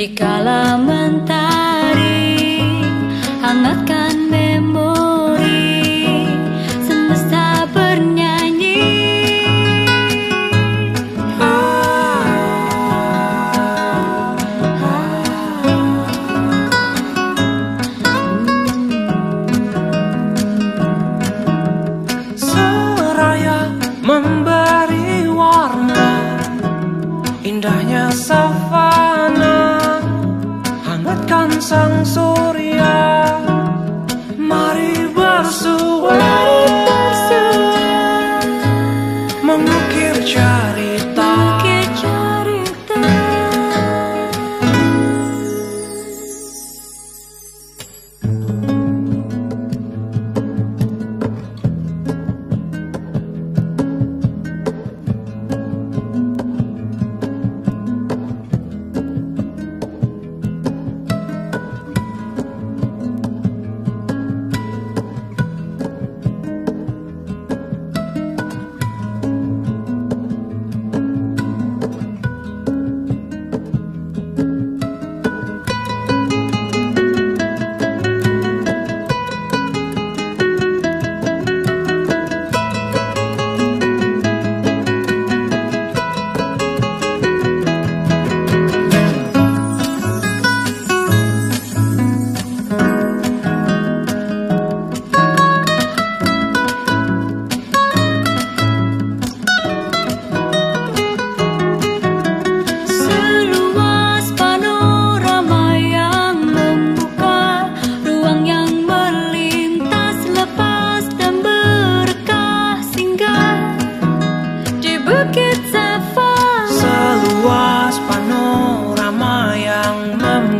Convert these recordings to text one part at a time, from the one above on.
Di kala mentari sang sore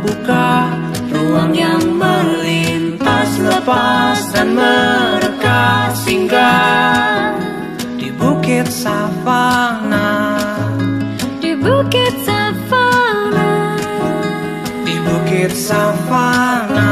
membuka Ruang yang melintas lepas dan mereka singgah Di Bukit Savana. Di Bukit Savana. Di Bukit Savana